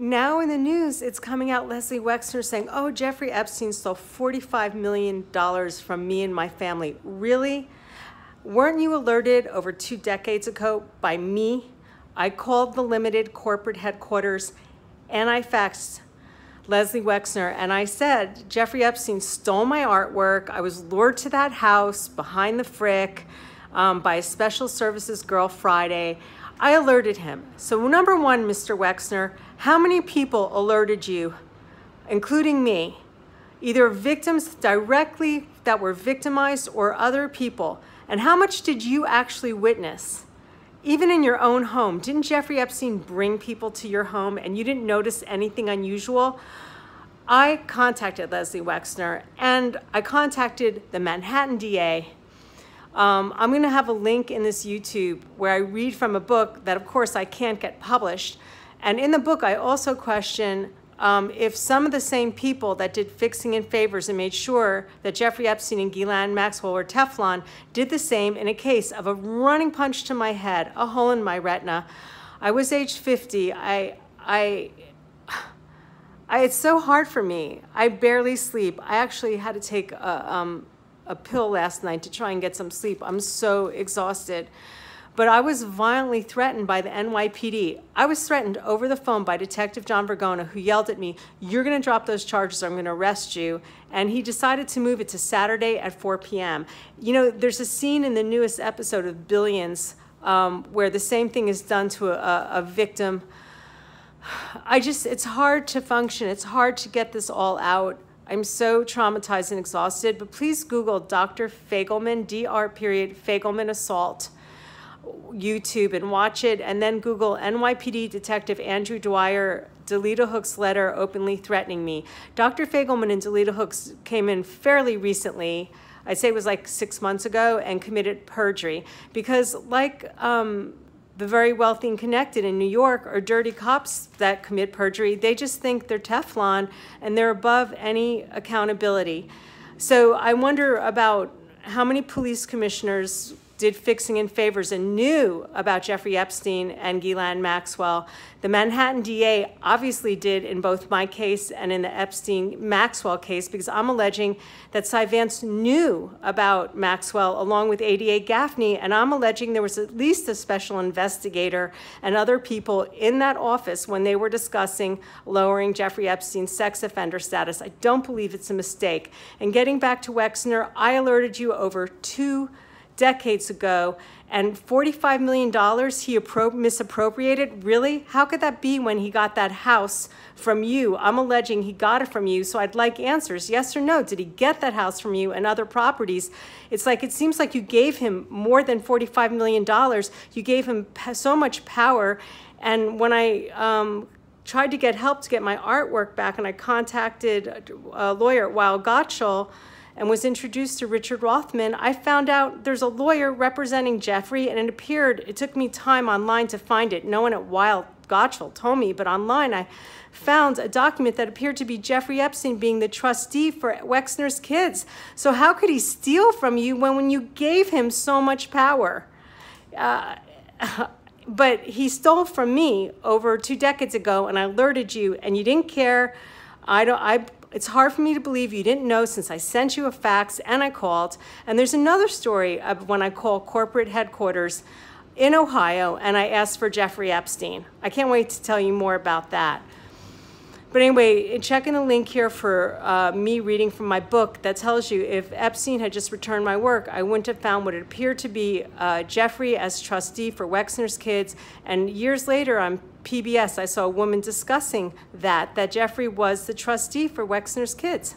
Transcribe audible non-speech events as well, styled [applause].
now in the news, it's coming out Leslie Wexner saying, oh, Jeffrey Epstein stole $45 million from me and my family. Really? Weren't you alerted over two decades ago by me? I called the limited corporate headquarters and I faxed Leslie Wexner and I said, Jeffrey Epstein stole my artwork. I was lured to that house behind the Frick um, by a special services girl Friday. I alerted him. So number one, Mr. Wexner, how many people alerted you, including me, either victims directly that were victimized or other people? And how much did you actually witness? Even in your own home, didn't Jeffrey Epstein bring people to your home and you didn't notice anything unusual? I contacted Leslie Wexner and I contacted the Manhattan DA um, I'm going to have a link in this YouTube where I read from a book that, of course, I can't get published. And in the book, I also question um, if some of the same people that did fixing and favors and made sure that Jeffrey Epstein and Ghislaine Maxwell were Teflon did the same in a case of a running punch to my head, a hole in my retina. I was age 50. I, I, [sighs] I, it's so hard for me. I barely sleep. I actually had to take a, um, a pill last night to try and get some sleep. I'm so exhausted. But I was violently threatened by the NYPD. I was threatened over the phone by Detective John Vergona, who yelled at me, You're going to drop those charges, or I'm going to arrest you. And he decided to move it to Saturday at 4 p.m. You know, there's a scene in the newest episode of Billions um, where the same thing is done to a, a victim. [sighs] I just, it's hard to function. It's hard to get this all out. I'm so traumatized and exhausted, but please Google Dr. Fagelman, DR period, Fagelman assault, YouTube and watch it, and then Google NYPD Detective Andrew Dwyer, Delita Hooks letter openly threatening me. Dr. Fagelman and Delita Hooks came in fairly recently, I'd say it was like six months ago, and committed perjury because like um, the very wealthy and connected in New York are dirty cops that commit perjury. They just think they're Teflon and they're above any accountability. So I wonder about how many police commissioners did fixing and favors and knew about Jeffrey Epstein and Ghislaine Maxwell. The Manhattan DA obviously did in both my case and in the Epstein Maxwell case because I'm alleging that Cy Vance knew about Maxwell along with ADA Gaffney, and I'm alleging there was at least a special investigator and other people in that office when they were discussing lowering Jeffrey Epstein's sex offender status. I don't believe it's a mistake. And getting back to Wexner, I alerted you over two decades ago, and $45 million he misappropriated? Really? How could that be when he got that house from you? I'm alleging he got it from you, so I'd like answers. Yes or no? Did he get that house from you and other properties? It's like it seems like you gave him more than $45 million. You gave him so much power. And when I um, tried to get help to get my artwork back, and I contacted a lawyer, Weil Gotshal, and was introduced to Richard Rothman, I found out there's a lawyer representing Jeffrey, and it appeared, it took me time online to find it. No one at Weil Gotshal told me, but online I found a document that appeared to be Jeffrey Epstein being the trustee for Wexner's kids. So how could he steal from you when, when you gave him so much power? Uh, [laughs] but he stole from me over two decades ago, and I alerted you, and you didn't care. I don't. I it's hard for me to believe you didn't know since I sent you a fax and I called. And there's another story of when I called corporate headquarters in Ohio and I asked for Jeffrey Epstein. I can't wait to tell you more about that. But anyway, checking the link here for uh, me reading from my book that tells you if Epstein had just returned my work, I wouldn't have found what it appeared to be uh, Jeffrey as trustee for Wexner's kids. And years later on PBS, I saw a woman discussing that, that Jeffrey was the trustee for Wexner's kids.